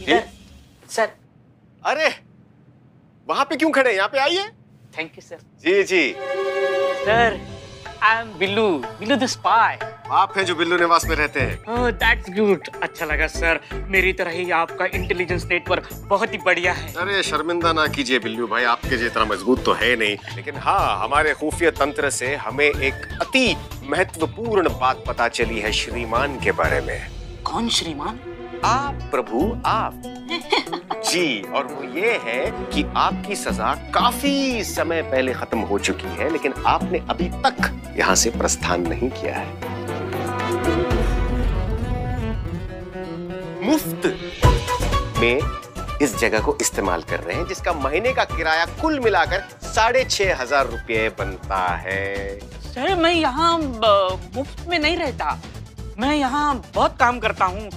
इधर सर। अरे वहाँ पे क्यों खड़े यहाँ पे आइए। थैंक यू सर जी जी। Sir I am Billu Billu the spy आप हैं जो बिल्लू निवास में रहते हैं। ओह दैट्स गुड अच्छा लगा सर मेरी तरह ही आपका इंटेलिजेंस नेटवर्क बहुत ही बढ़िया है। अरे शर्मिंदा ना कीजिए बिल्लू भाई आपके जितना मज़बूत तो है नहीं। लेकिन हाँ हमारे खुफिया तंत्र से हमें एक अति महत्वपूर्ण बात पता चली है श्रीमान के बारे में। कौन श्रीमान? आप प्रभु आप। जी और वो ये है कि आपकी सजा काफ़ी समय पहले खत्म हो चुकी है लेकिन आपने अभी तक यहाँ से प्रस्थान नहीं किया है। मुफ़्त में इस जगह को इस्तेमाल कर रहे हैं जिसका महीने का किराया कुल मिलाकर साढ़े छह हज़ार रुपये बनता है। सर मैं यहाँ मुफ़्त में नहीं रहता। मैं यहाँ बहुत काम करता हूँ।